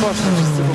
Боже, всего.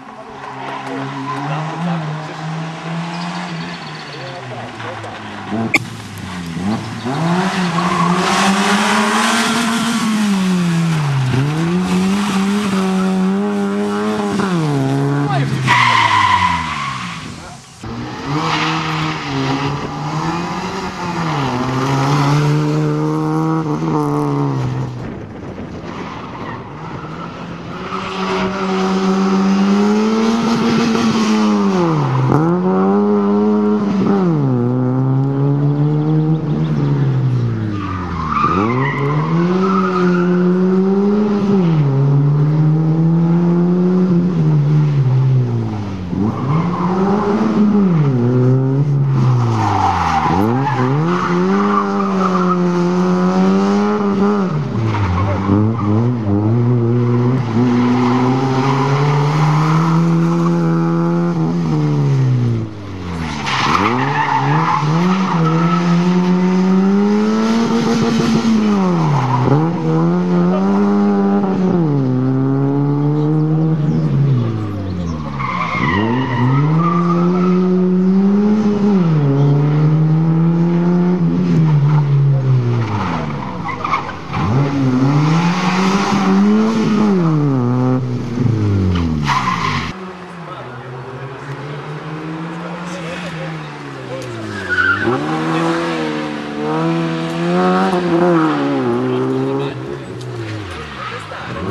Música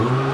Ooh.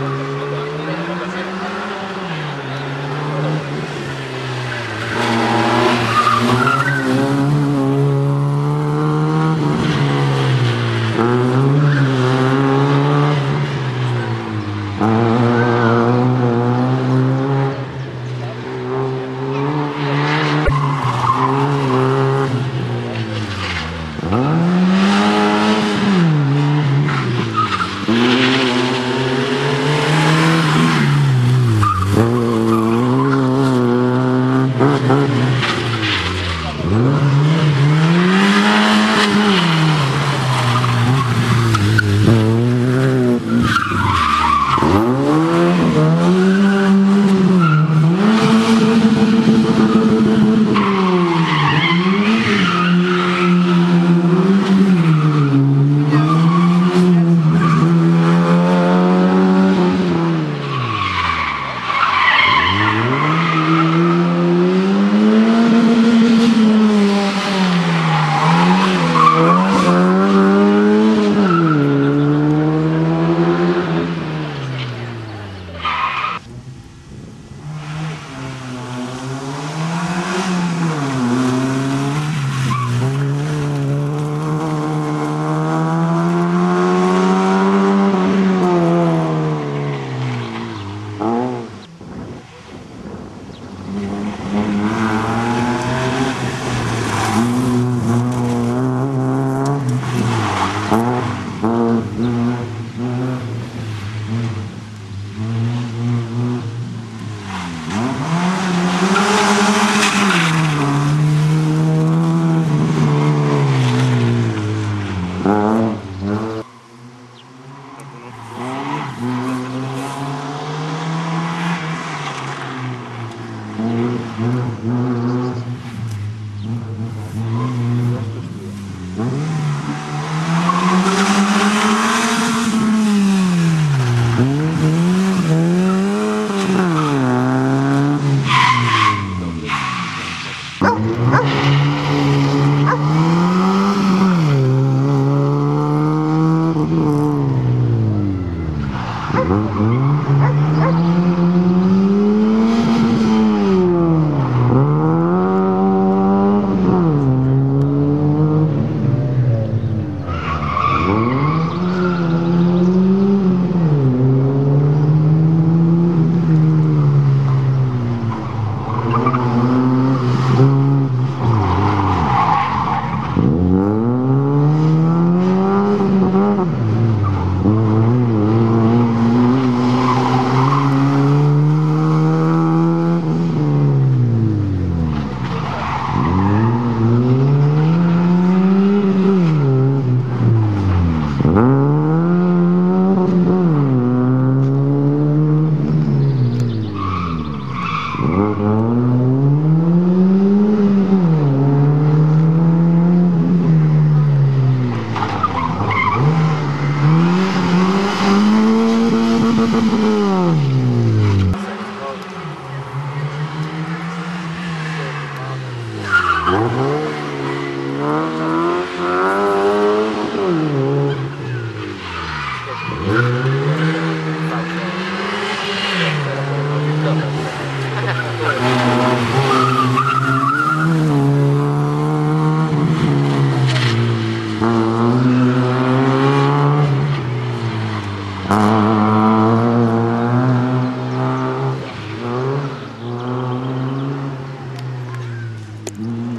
Mm-hmm. Mm-hmm.